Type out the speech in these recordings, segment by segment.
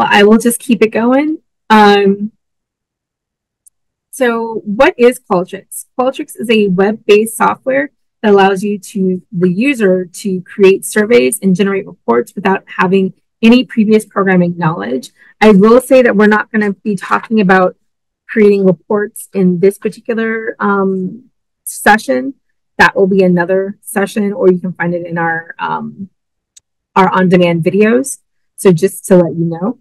Well, I will just keep it going. Um, so what is Qualtrics? Qualtrics is a web-based software that allows you to the user to create surveys and generate reports without having any previous programming knowledge. I will say that we're not going to be talking about creating reports in this particular um, session. That will be another session, or you can find it in our um, our on-demand videos. So just to let you know.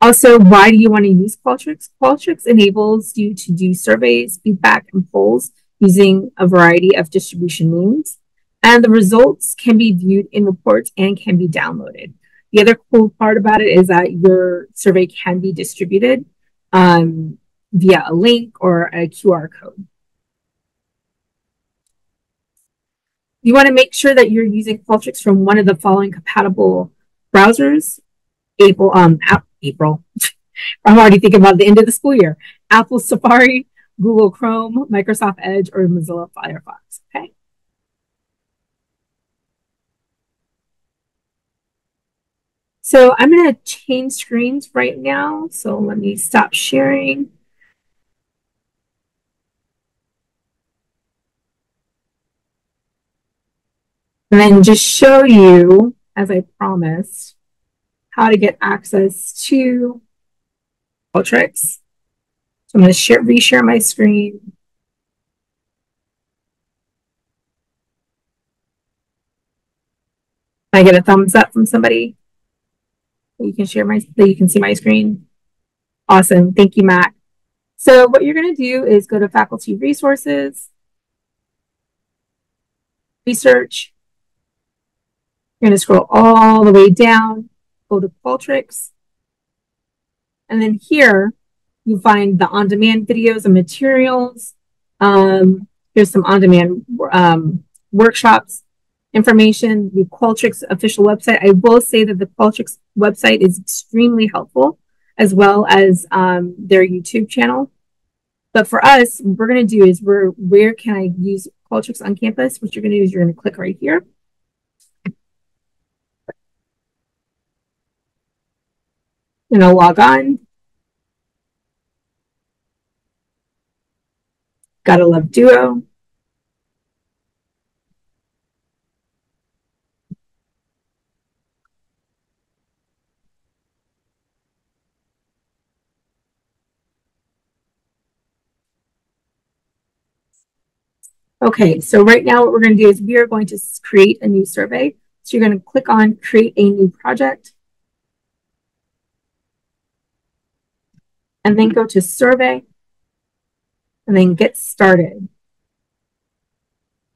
Also, why do you want to use Qualtrics? Qualtrics enables you to do surveys, feedback, and polls using a variety of distribution means. And the results can be viewed in reports and can be downloaded. The other cool part about it is that your survey can be distributed um, via a link or a QR code. You want to make sure that you're using Qualtrics from one of the following compatible browsers. April, um, app, April. I'm already thinking about the end of the school year. Apple Safari, Google Chrome, Microsoft Edge, or Mozilla Firefox. Okay. So I'm going to change screens right now. So let me stop sharing. And then just show you, as I promised, how to get access to Qualtrics. So I'm going to share, reshare my screen. I get a thumbs up from somebody? You can share my, that you can see my screen. Awesome. Thank you, Matt. So what you're going to do is go to faculty resources, research. You're going to scroll all the way down go to Qualtrics. And then here you find the on-demand videos and materials. Um, here's some on-demand um, workshops information, the Qualtrics official website. I will say that the Qualtrics website is extremely helpful as well as um, their YouTube channel. But for us, what we're going to do is we're, where can I use Qualtrics on campus? What you're going to do is you're going to click right here. You know, log on. Gotta love Duo. Okay, so right now what we're going to do is we are going to create a new survey. So you're going to click on create a new project. And then go to survey and then get started.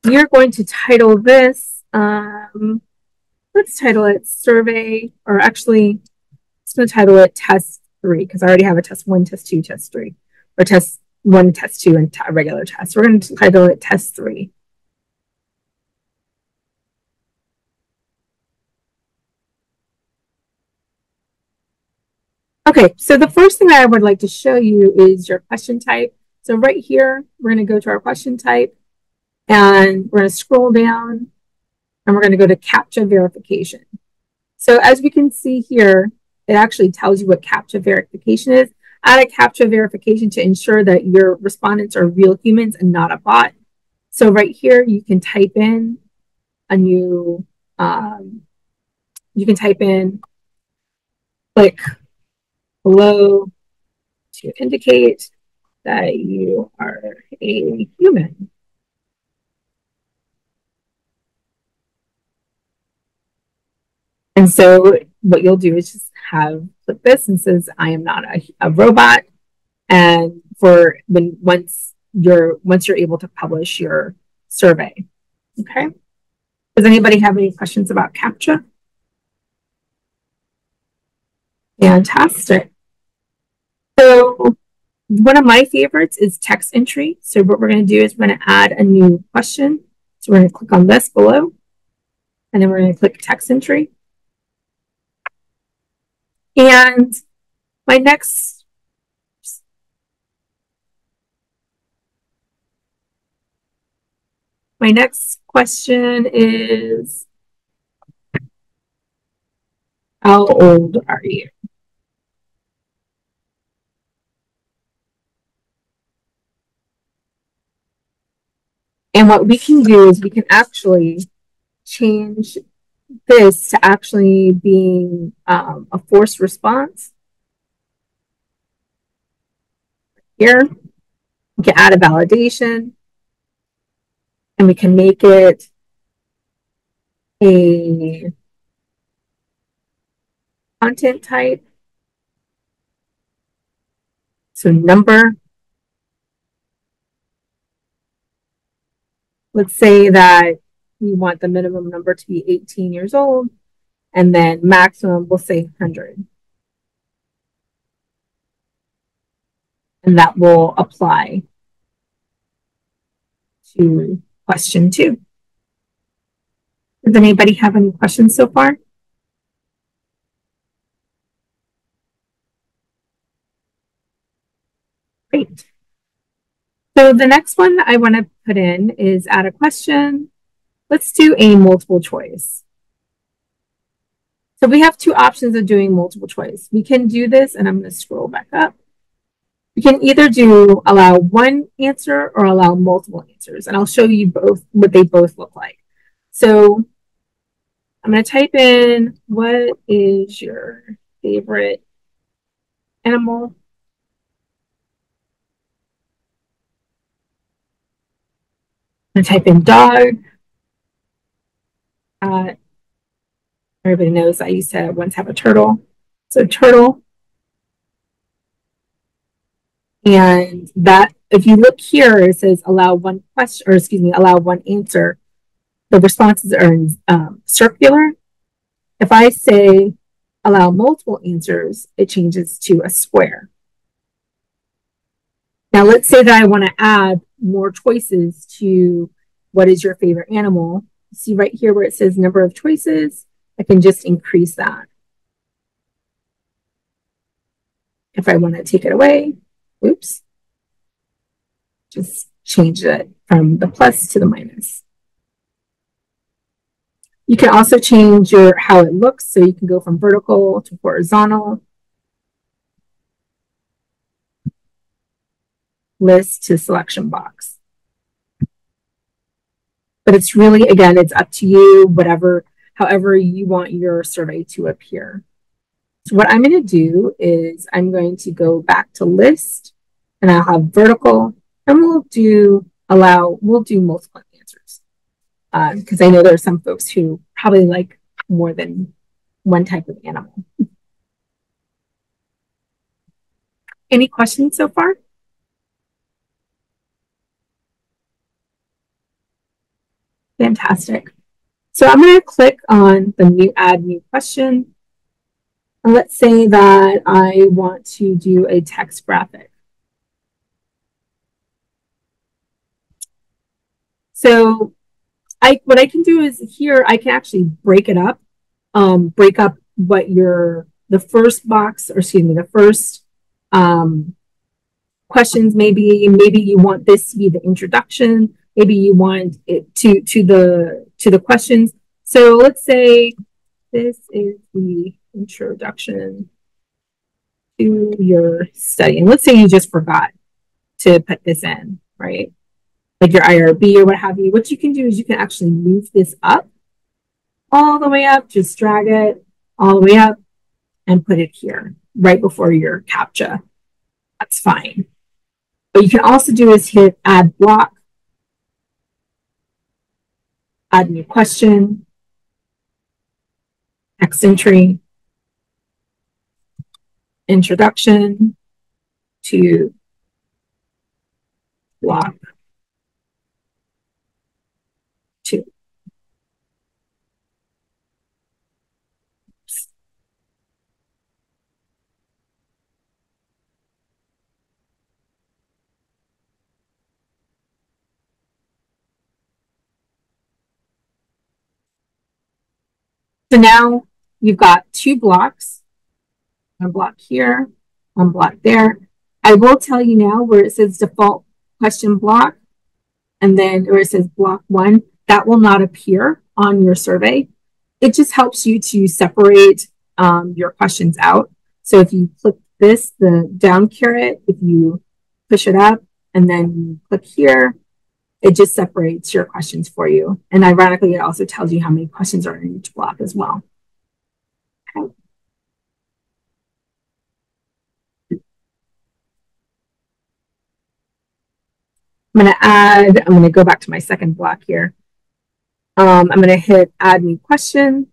You're going to title this, um, let's title it survey, or actually, let's going to title it test three because I already have a test one, test two, test three, or test one, test two, and a regular test. We're going to title it test three. Okay, so the first thing I would like to show you is your question type. So right here, we're going to go to our question type and we're going to scroll down and we're going to go to CAPTCHA verification. So as we can see here, it actually tells you what CAPTCHA verification is. Add a CAPTCHA verification to ensure that your respondents are real humans and not a bot. So right here, you can type in a new, um, you can type in like below to indicate that you are a human. And so what you'll do is just have click this and says, I am not a, a robot. And for when once you're once you're able to publish your survey. Okay. Does anybody have any questions about CAPTCHA? Fantastic. So one of my favorites is text entry. So what we're going to do is we're going to add a new question. So we're going to click on this below, and then we're going to click text entry. And my next my next question is How old are you? And what we can do is we can actually change this to actually being um, a forced response. Here, we can add a validation and we can make it a content type. So number. Let's say that we want the minimum number to be 18 years old, and then maximum, we'll say 100. And that will apply to question two. Does anybody have any questions so far? Great. So the next one I want to put in is add a question. Let's do a multiple choice. So we have two options of doing multiple choice. We can do this, and I'm going to scroll back up. We can either do allow one answer or allow multiple answers, and I'll show you both what they both look like. So I'm going to type in what is your favorite animal? Going to type in dog. Uh, everybody knows I used to once have a turtle. So turtle. And that, if you look here, it says allow one question, or excuse me, allow one answer. The responses are in, um, circular. If I say allow multiple answers, it changes to a square. Now let's say that I want to add more choices to what is your favorite animal see right here where it says number of choices, I can just increase that. If I want to take it away, oops, just change it from the plus to the minus. You can also change your how it looks. So you can go from vertical to horizontal. List to selection box. But it's really, again, it's up to you, whatever, however you want your survey to appear. So what I'm going to do is I'm going to go back to list and I'll have vertical and we'll do allow, we'll do multiple answers. Because uh, I know there are some folks who probably like more than one type of animal. Any questions so far? Fantastic. So I'm going to click on the new add new question. And let's say that I want to do a text graphic. So I what I can do is here I can actually break it up, um, break up what your the first box or excuse me the first um, questions maybe maybe you want this to be the introduction maybe you want it to to the to the questions. So let's say this is the introduction to your study. And let's say you just forgot to put this in right? Like your irb or what have you. What you can do is you can actually move this up all the way up just drag it all the way up and put it here right before your captcha. That's fine. What you can also do is hit add block add new question, text entry, introduction to block two. So now you've got two blocks, one block here, one block there. I will tell you now where it says default question block, and then where it says block one, that will not appear on your survey. It just helps you to separate um, your questions out. So if you click this, the down caret, if you push it up and then you click here, it just separates your questions for you. And ironically, it also tells you how many questions are in each block as well. Okay. I'm going to add, I'm going to go back to my second block here. Um, I'm going to hit add new question.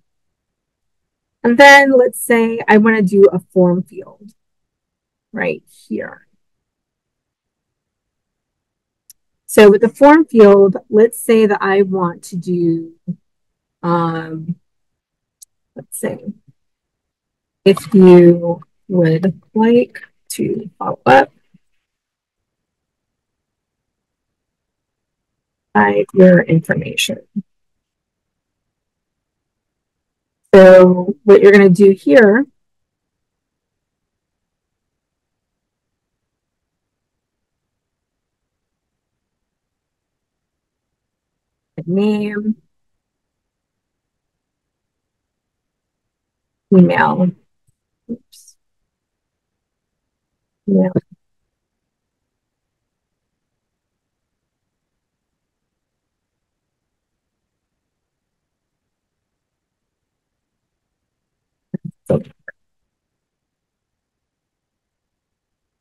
And then let's say I want to do a form field right here. So with the form field, let's say that I want to do, um, let's say, if you would like to follow up by your information. So what you're going to do here name, email, oops, email.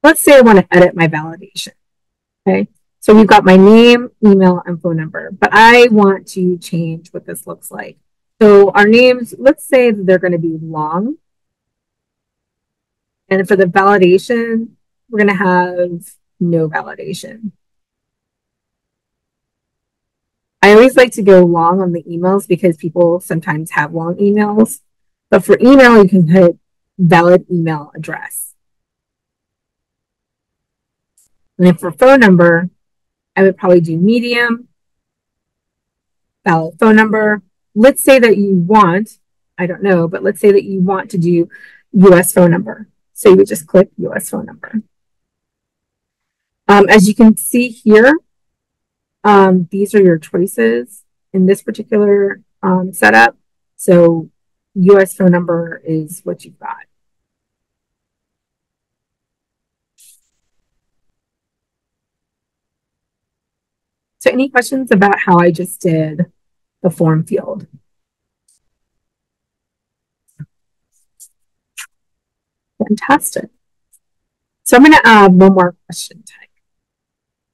Let's say I want to edit my validation. Okay. So we've got my name, email, and phone number, but I want to change what this looks like. So our names, let's say they're going to be long. And for the validation, we're going to have no validation. I always like to go long on the emails because people sometimes have long emails. But for email, you can put valid email address. And then for phone number, I would probably do medium, phone number. Let's say that you want, I don't know, but let's say that you want to do US phone number. So you would just click US phone number. Um, as you can see here, um, these are your choices in this particular um, setup. So US phone number is what you've got. So any questions about how I just did the form field? Fantastic. So I'm going to add one more question type.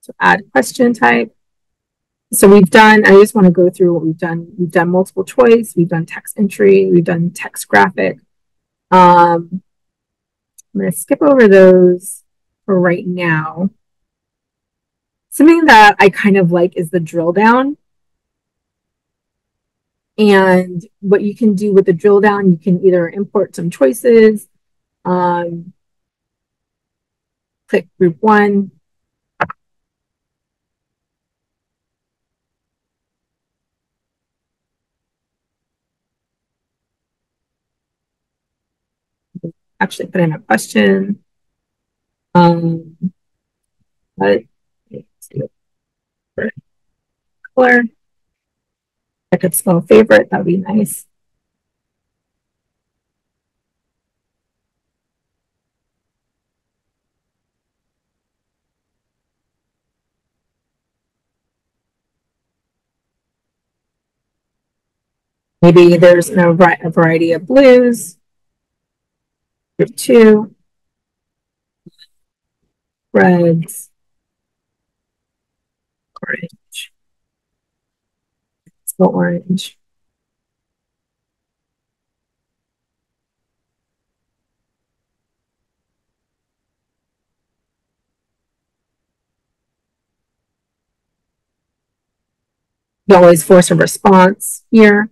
So add question type. So we've done, I just want to go through what we've done. We've done multiple choice, we've done text entry, we've done text graphic. Um, I'm going to skip over those for right now. Something that I kind of like is the drill down. And what you can do with the drill down, you can either import some choices, um, click group one, actually put in a question. Um, but color. I could spell favorite, that would be nice. Maybe there's a variety of blues. Group two. Reds. Orange. It's the orange. You always force a response here.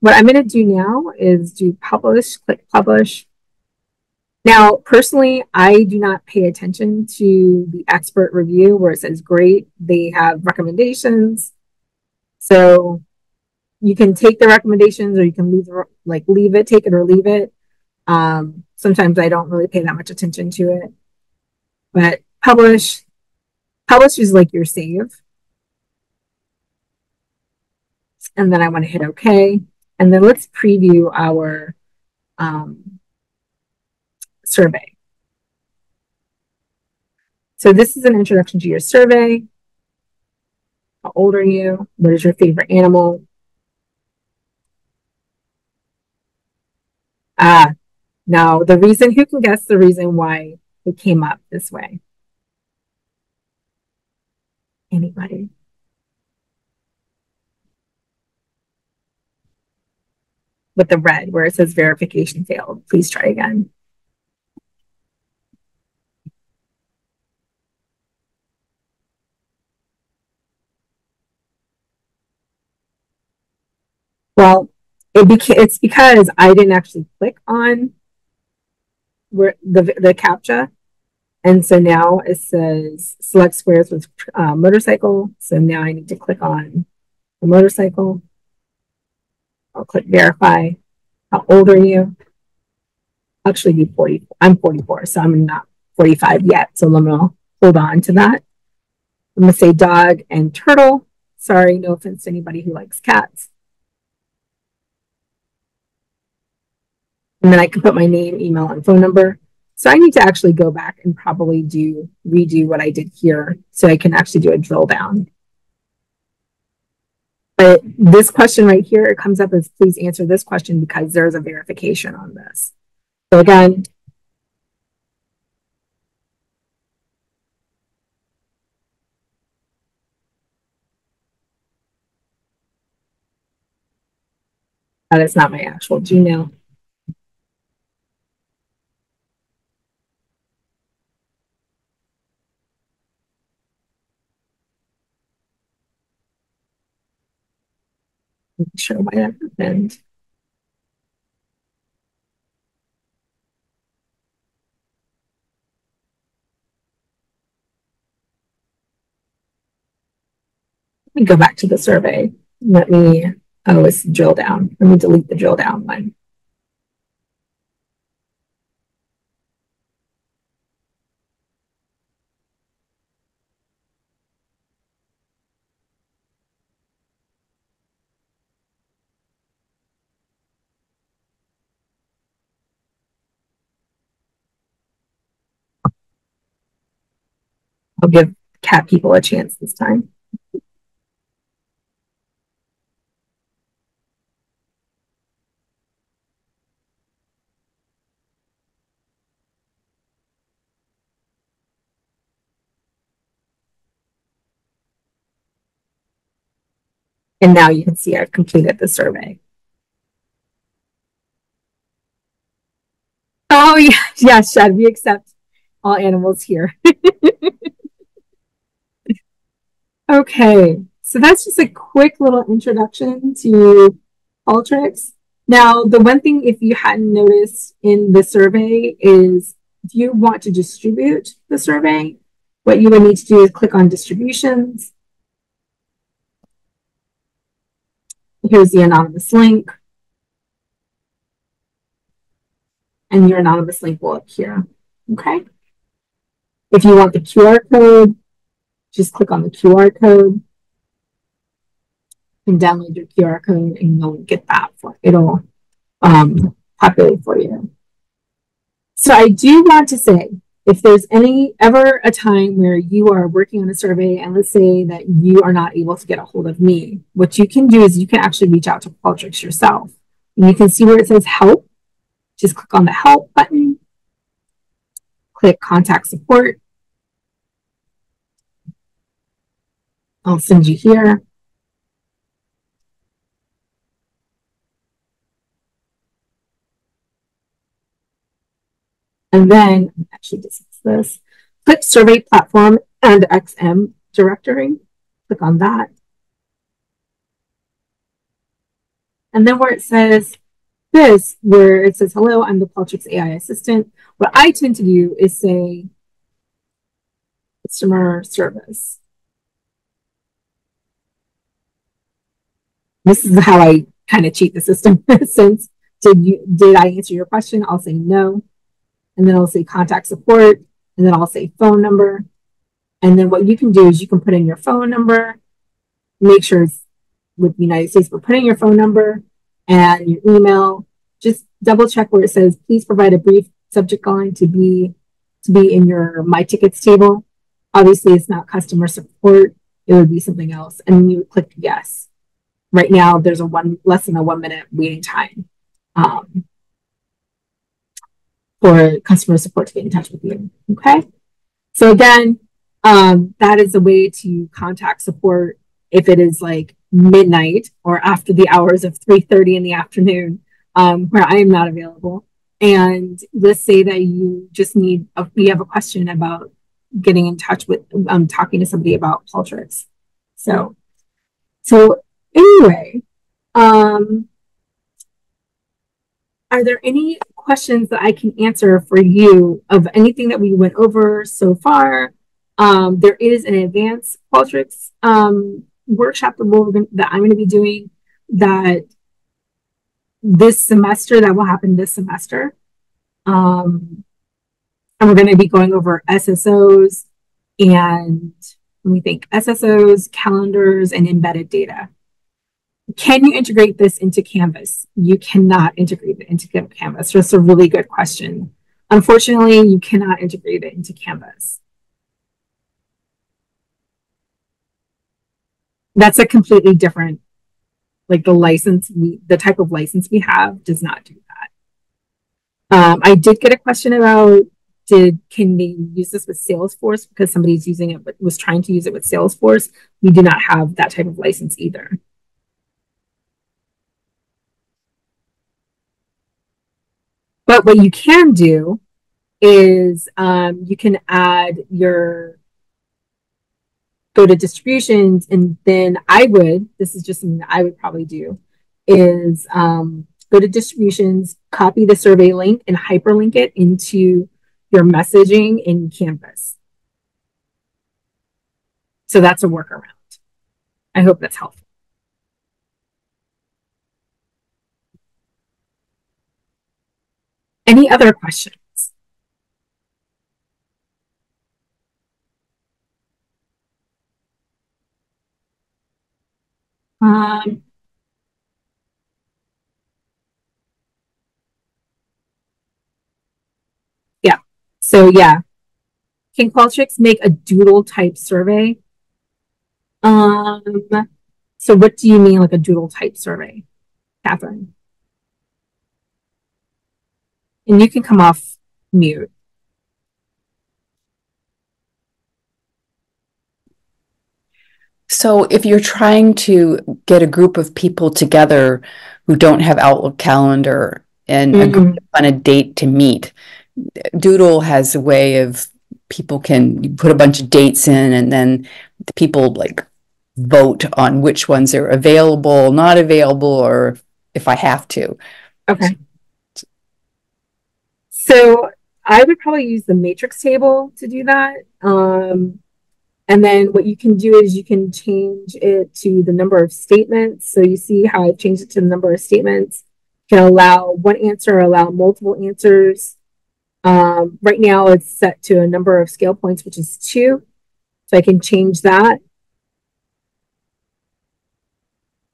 What I'm going to do now is do publish, click publish. Now, personally, I do not pay attention to the expert review where it says great, they have recommendations. So you can take the recommendations or you can leave like leave it, take it or leave it. Um, sometimes I don't really pay that much attention to it. But publish, publish is like your save. And then I want to hit OK. And then let's preview our um, survey. So this is an introduction to your survey. How old are you? What is your favorite animal? Ah, now the reason, who can guess the reason why it came up this way? Anybody? With the red where it says verification failed. Please try again. Well, it beca- it's because I didn't actually click on where the the captcha, and so now it says select squares with uh, motorcycle. So now I need to click on the motorcycle. I'll click verify. How old are you? Actually be 40. I'm 44, so I'm not 45 yet. So I'm gonna hold on to that. I'm gonna say dog and turtle. Sorry, no offense to anybody who likes cats. And then I can put my name, email, and phone number. So I need to actually go back and probably do redo what I did here so I can actually do a drill down. But this question right here, it comes up as please answer this question because there's a verification on this. So again, that is not my actual Gmail. Sure why that happened. Let me go back to the survey. Let me, oh, it's drill down. Let me delete the drill down one. I'll give cat people a chance this time. And now you can see I've completed the survey. Oh, yeah, yes, Shad, we accept all animals here. Okay, so that's just a quick little introduction to Qualtrics. Now, the one thing, if you hadn't noticed in the survey, is if you want to distribute the survey, what you would need to do is click on distributions. Here's the anonymous link. And your anonymous link will appear. Okay. If you want the QR code, just click on the QR code and download your QR code and you'll get that for it'll um, populate for you. So I do want to say if there's any ever a time where you are working on a survey and let's say that you are not able to get a hold of me, what you can do is you can actually reach out to Qualtrics yourself. And you can see where it says help. Just click on the help button, click contact support, I'll send you here. And then actually dismiss this. Click survey platform and XM directory. Click on that. And then where it says this, where it says, hello, I'm the Qualtrics AI assistant. What I tend to do is say customer service. This is how I kind of cheat the system since did you did I answer your question? I'll say no. And then I'll say contact support. And then I'll say phone number. And then what you can do is you can put in your phone number, make sure it's with the United States, but put in your phone number and your email. Just double check where it says, please provide a brief subject line to be to be in your my tickets table. Obviously, it's not customer support. It would be something else. And then you would click yes. Right now, there's a one less than a one minute waiting time um, for customer support to get in touch with you. Okay. So again, um, that is a way to contact support if it is like midnight or after the hours of 3.30 in the afternoon um, where I am not available. And let's say that you just need, a, you have a question about getting in touch with, um, talking to somebody about Qualtrics. So, so anyway, um, are there any questions that I can answer for you of anything that we went over so far? Um, there is an advanced Qualtrics um, workshop that, we're gonna, that I'm going to be doing that this semester that will happen this semester. Um, and we're going to be going over SSOs and we think SSOs, calendars, and embedded data. Can you integrate this into Canvas? You cannot integrate it into Canvas. Just a really good question. Unfortunately, you cannot integrate it into Canvas. That's a completely different, like the license, we, the type of license we have does not do that. Um, I did get a question about did can they use this with Salesforce because somebody's using it but was trying to use it with Salesforce. We do not have that type of license either. But what you can do is um, you can add your go to distributions and then I would, this is just something that I would probably do, is um, go to distributions, copy the survey link and hyperlink it into your messaging in Canvas. So that's a workaround. I hope that's helpful. Any other questions? Um, yeah. So yeah, can Qualtrics make a doodle type survey? Um, so what do you mean like a doodle type survey, Catherine? And you can come off mute. So if you're trying to get a group of people together who don't have Outlook calendar and mm-hmm. agree on a date to meet, Doodle has a way of people can put a bunch of dates in and then the people like vote on which ones are available, not available, or if I have to. Okay. So I would probably use the matrix table to do that. Um, and then what you can do is you can change it to the number of statements. So you see how I've changed it to the number of statements. You can allow one answer, or allow multiple answers. Um, right now it's set to a number of scale points, which is two. So I can change that.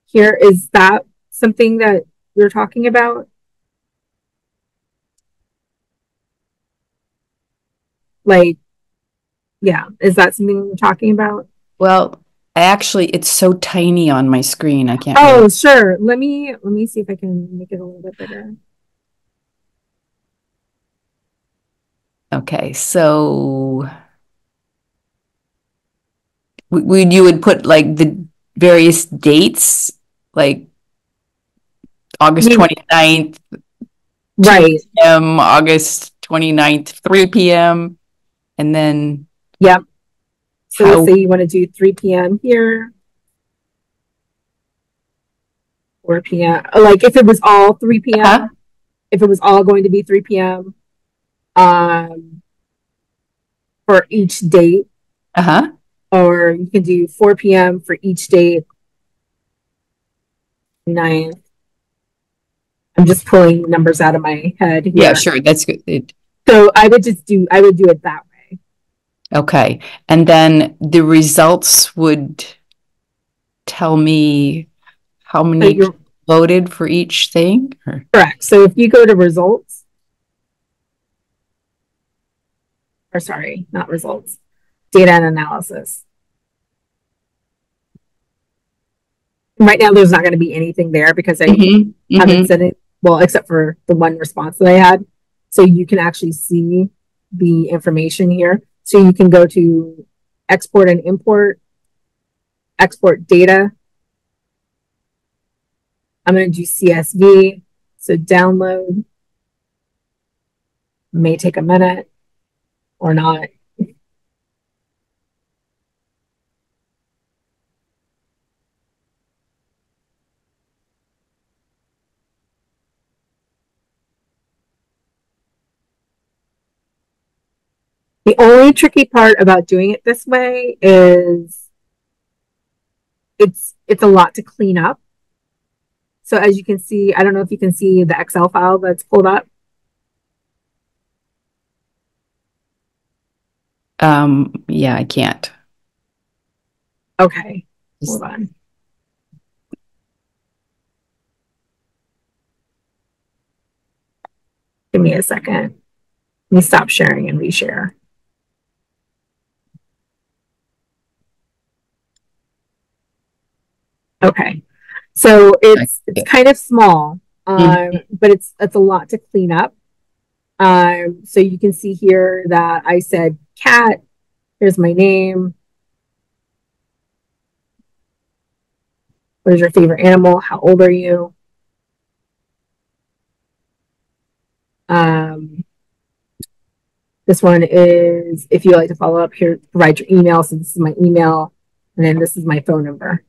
Here, is that something that you're talking about? Like, yeah, is that something we're talking about? Well, I actually, it's so tiny on my screen. I can't. Oh, really... sure. Let me let me see if I can make it a little bit bigger. Okay, so would you would put like the various dates, like August 29th, right? p.m., August 29th, 3 p.m. And then, yep. So how, let's say you want to do 3 p.m. here, 4 p.m. Like if it was all 3 p.m., uh-huh. if it was all going to be 3 p.m. Um, for each date. Uh huh. Or you can do 4 p.m. for each date. 9 I'm just pulling numbers out of my head. Here. Yeah, sure. That's good. It, so I would just do I would do it that way. Okay. And then the results would tell me how many. So loaded for each thing? Or? Correct. So if you go to results, or sorry, not results, data and analysis. Right now, there's not going to be anything there because I Mm-hmm, haven't mhm. said it, well, except for the one response that I had. So you can actually see the information here. So you can go to export and import, export data. I'm going to do CSV. So download may take a minute or not. The only tricky part about doing it this way is it's it's a lot to clean up. So as you can see, I don't know if you can see the Excel file that's pulled up. Um, yeah, I can't. Okay, hold on. Give me a second. Let me stop sharing and reshare. Okay, so it's it's kind of small, um, but it's it's a lot to clean up. Um, so you can see here that I said cat. Here's my name. What is your favorite animal? How old are you? Um, this one is if you like to follow up here, provide your email. So this is my email, and then this is my phone number.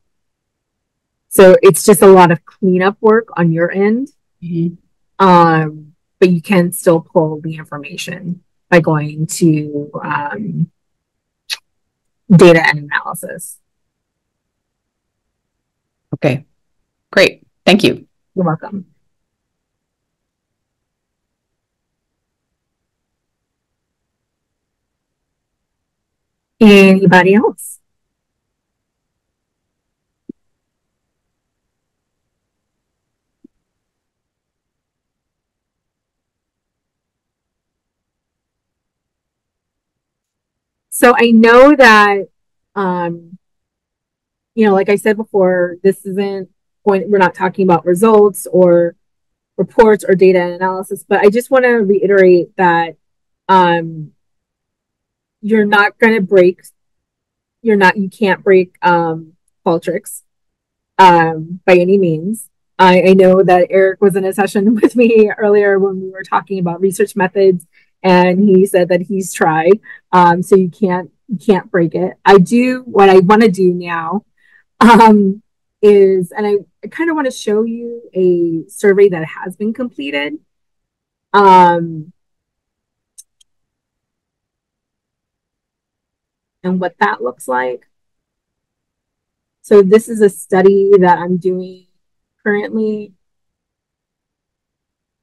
So it's just a lot of cleanup work on your end. Mhm. Um, but you can still pull the information by going to um, data and analysis. Okay, great. Thank you. You're welcome. Anybody else? So I know that, um, you know, like I said before, this isn't going, we're not talking about results or reports or data analysis, but I just want to reiterate that, um, you're not going to break, you're not, you can't break, um, Qualtrics, um, by any means. I, I know that Eric was in a session with me earlier when we were talking about research methods and he said that he's tried. Um, so you can't you can't break it. I do what I want to do now um, is, and I, I kind of want to show you a survey that has been completed. Um, and what that looks like. So this is a study that I'm doing currently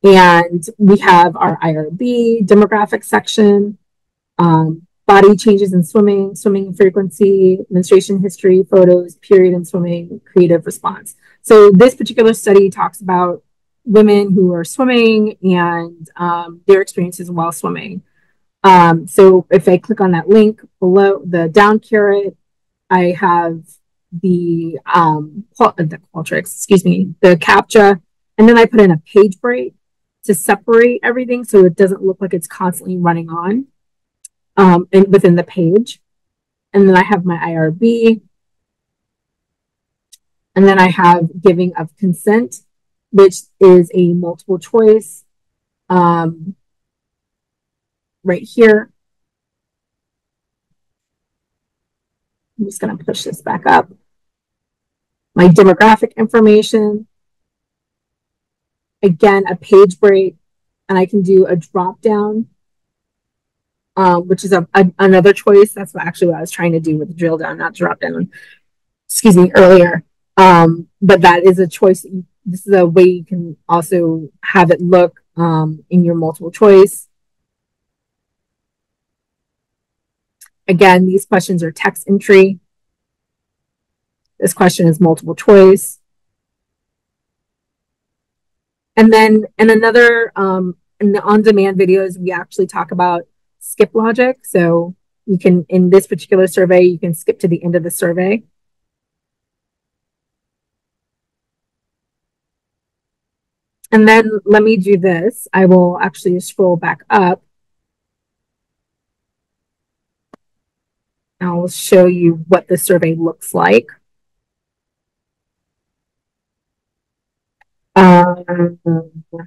and we have our IRB demographic section, um, body changes in swimming, swimming frequency, menstruation history, photos, period in swimming, creative response. So this particular study talks about women who are swimming and um, their experiences while swimming. Um, so if I click on that link below the down caret, I have the um, the Qualtrics, excuse me, the CAPTCHA, and then I put in a page break to separate everything so it doesn't look like it's constantly running on um, and within the page. And then I have my IRB. And then I have giving of consent, which is a multiple choice um, right here. I'm just going to push this back up. My demographic information, again, a page break, and I can do a drop down, um, which is a, a, another choice. That's what actually what I was trying to do with the drill down, not drop down. Excuse me, earlier. Um, but that is a choice. This is a way you can also have it look um, in your multiple choice. Again, these questions are text entry. This question is multiple choice. And then in another um, in the on-demand videos, we actually talk about skip logic. So you can, in this particular survey, you can skip to the end of the survey. And then let me do this. I will actually scroll back up. I'll show you what the survey looks like. I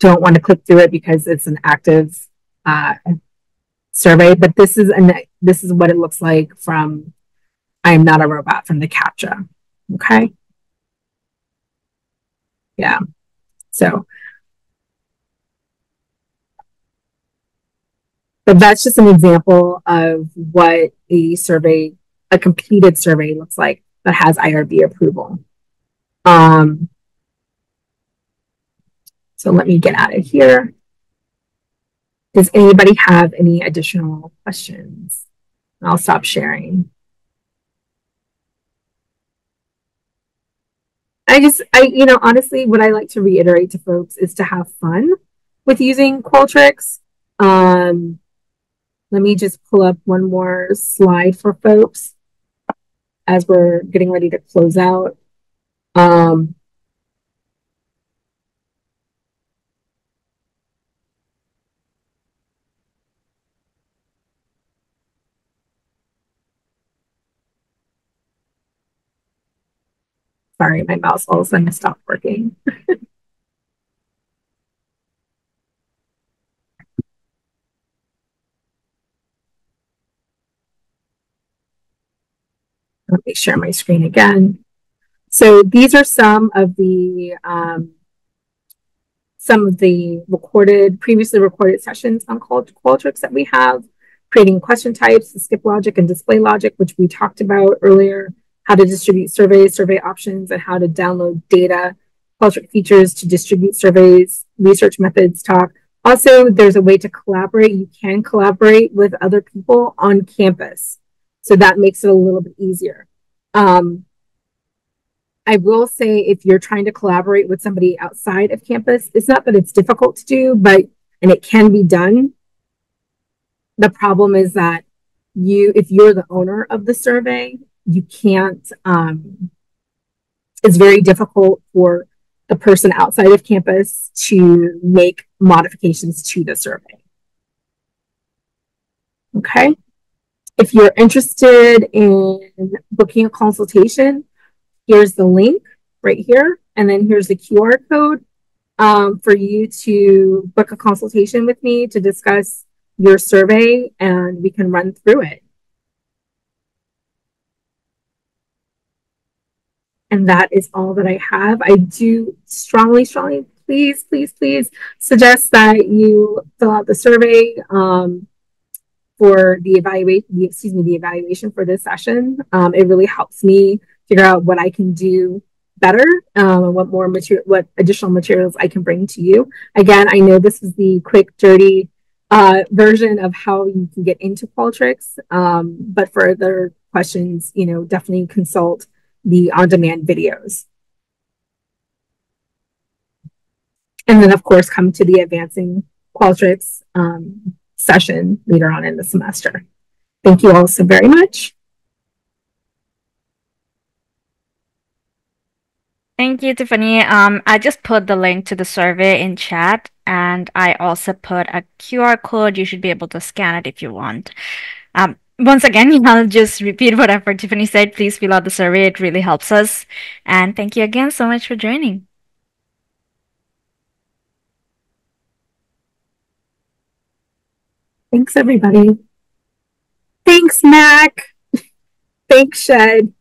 don't want to click through it because it's an active uh, survey, but this is an this is what it looks like from I am not a robot from the CAPTCHA. Okay. Yeah. So but that's just an example of what a survey, a completed survey looks like that has IRB approval. Um, so let me get out of here. Does anybody have any additional questions? I'll stop sharing. I just, I, you know, honestly, what I like to reiterate to folks is to have fun with using Qualtrics. Um, let me just pull up one more slide for folks as we're getting ready to close out. Um, Sorry, my mouse all of a sudden stopped working. Let me share my screen again. So these are some of the um, some of the recorded, previously recorded sessions on Qualtrics that we have, creating question types, skip logic and display logic, which we talked about earlier, how to distribute surveys, survey options, and how to download data, Qualtrics features to distribute surveys, research methods talk. Also, there's a way to collaborate. You can collaborate with other people on campus. So that makes it a little bit easier. Um, I will say if you're trying to collaborate with somebody outside of campus, it's not that it's difficult to do, but and it can be done. The problem is that you, if you're the owner of the survey, you can't, um, it's very difficult for the person outside of campus to make modifications to the survey. Okay. If you're interested in booking a consultation, here's the link right here. And then here's the QR code um, for you to book a consultation with me to discuss your survey and we can run through it. And that is all that I have. I do strongly, strongly, please, please, please suggest that you fill out the survey um, for the evaluation, excuse me, the evaluation for this session. Um, it really helps me figure out what I can do better um, and what more material, what additional materials I can bring to you. Again, I know this is the quick, dirty uh, version of how you can get into Qualtrics, um, but for other questions, you know, definitely consult the on-demand videos. And then, of course, come to the advancing Qualtrics um, session later on in the semester. Thank you all so very much. Thank you, Tiffany. Um, I just put the link to the survey in chat, and I also put a QR code. You should be able to scan it if you want. Um, once again, I'll just repeat whatever Tiffany said. Please fill out the survey. It really helps us. And thank you again so much for joining. Thanks, everybody. Thanks, Mac. Thanks, Shed.